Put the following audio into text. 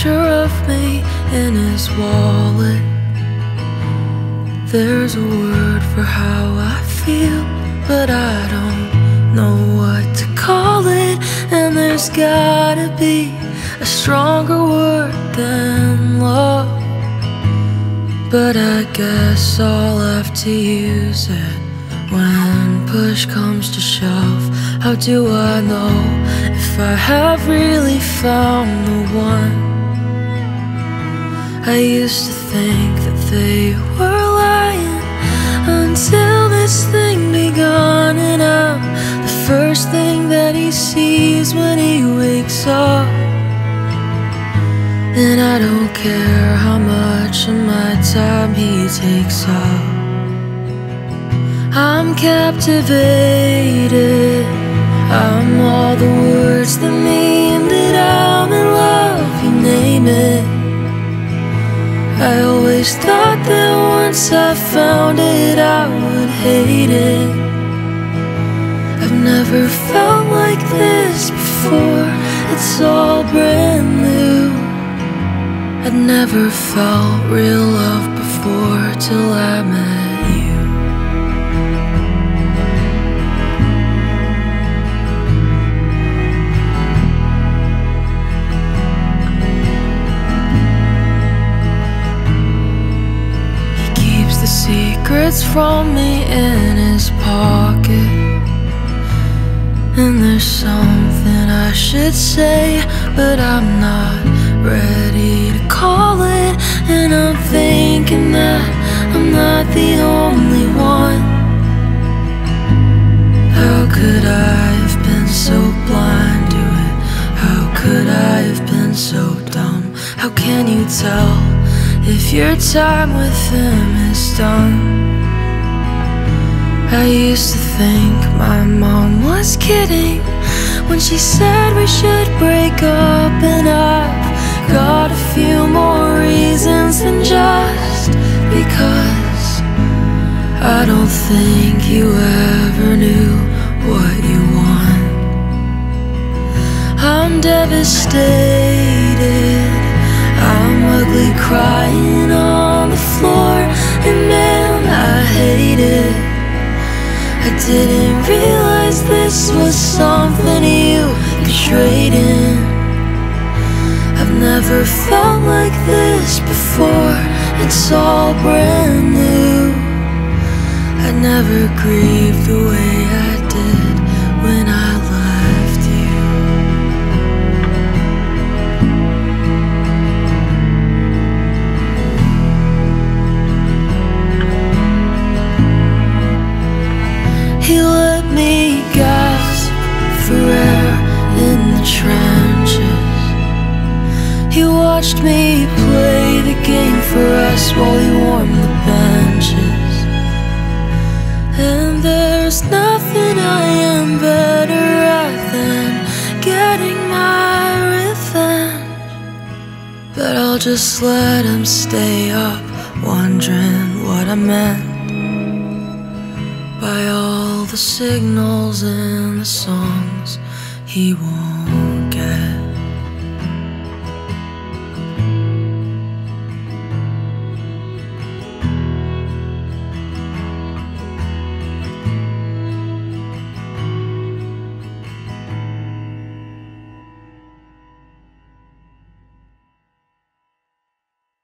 picture of me in his wallet. There's a word for how I feel, but I don't know what to call it. And there's gotta be a stronger word than love. But I guess I'll have to use it when push comes to shove. How do I know if I have really found the one? I used to think that they were lying until this thing begun, and I'm the first thing that he sees when he wakes up. And I don't care how much of my time he takes up. I'm captivated. I'm all the words that mean that I'm in love. You name it. Always thought that once I found it, I would hate it. I've never felt like this before. It's all brand new. I'd never felt real love before till I met secrets from me in his pocket. And there's something I should say, but I'm not ready to call it. And I'm thinking that I'm not the only one. How could I have been so blind to it? How could I have been so dumb? How can you tell if your time with him is done? I used to think my mom was kidding when she said we should break up, and I've got a few more reasons than just because. I don't think you ever knew what you want. I'm devastated, I'm ugly crying on the floor, didn't realize this was something you could trade in. I've never felt like this before, it's all brand new. I never grieved the way He watched me play the game for us while he warmed the benches. And there's nothing I am better at than getting my revenge. But I'll just let him stay up, wondering what I meant by all the signals in the songs he won't get.